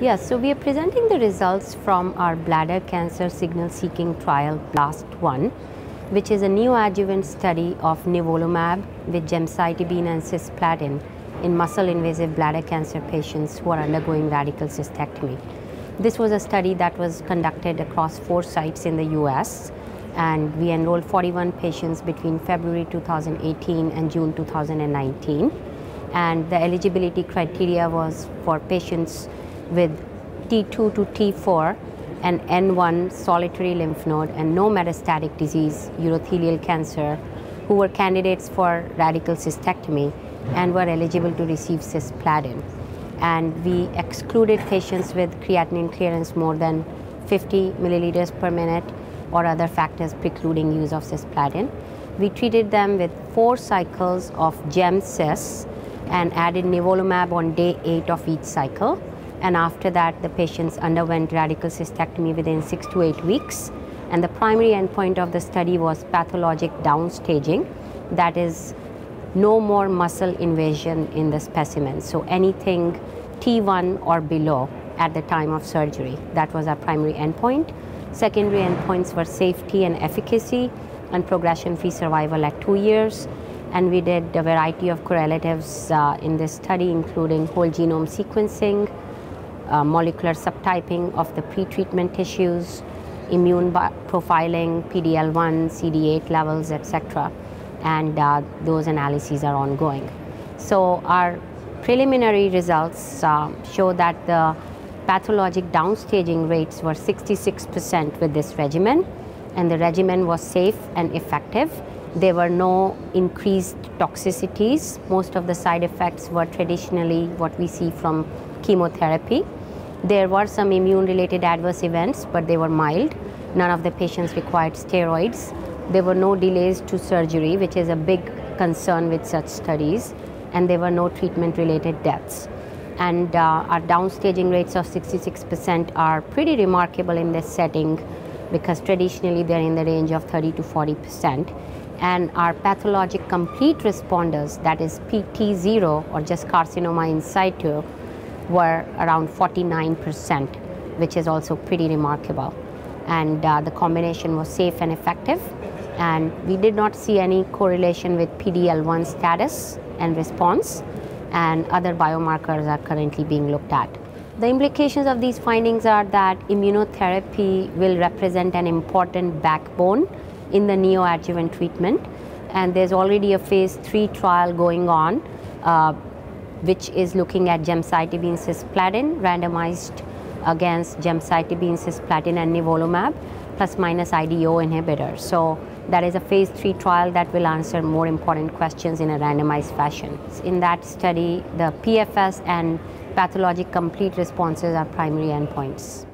Yes, so we are presenting the results from our bladder cancer signal seeking trial BLASST 1, which is a neoadjuvant study of nivolumab with gemcitabine and cisplatin in muscle invasive bladder cancer patients who are undergoing radical cystectomy. This was a study that was conducted across four sites in the US and we enrolled 41 patients between February 2018 and June 2019 and the eligibility criteria was for patients with T2 to T4 and N1 solitary lymph node and no metastatic disease, urothelial cancer, who were candidates for radical cystectomy and were eligible to receive cisplatin. And we excluded patients with creatinine clearance more than 50 milliliters per minute or other factors precluding use of cisplatin. We treated them with four cycles of GemCis and added nivolumab on day eight of each cycle and after that the patients underwent radical cystectomy within six to eight weeks. And the primary endpoint of the study was pathologic downstaging. That is no more muscle invasion in the specimen. So anything T1 or below at the time of surgery. That was our primary endpoint. Secondary endpoints were safety and efficacy and progression free survival at 2 years. And we did a variety of correlatives uh, in this study including whole genome sequencing uh, molecular subtyping of the pretreatment tissues, immune profiling, PD-L1, CD8 levels, etc. And uh, those analyses are ongoing. So our preliminary results uh, show that the pathologic downstaging rates were 66% with this regimen and the regimen was safe and effective. There were no increased toxicities. Most of the side effects were traditionally what we see from chemotherapy. There were some immune related adverse events, but they were mild. None of the patients required steroids. There were no delays to surgery, which is a big concern with such studies, and there were no treatment related deaths. And uh, our downstaging rates of 66% are pretty remarkable in this setting because traditionally they're in the range of 30 to 40%. And our pathologic complete responders, that is PT0 or just carcinoma in situ, were around 49%, which is also pretty remarkable. And uh, the combination was safe and effective. And we did not see any correlation with PD-L1 status and response. And other biomarkers are currently being looked at. The implications of these findings are that immunotherapy will represent an important backbone in the neoadjuvant treatment. And there's already a phase three trial going on uh, which is looking at gemcitabine cisplatin randomized against gemcitabine cisplatin and nivolumab plus minus IDO inhibitor. So that is a phase three trial that will answer more important questions in a randomized fashion. In that study, the PFS and pathologic complete responses are primary endpoints.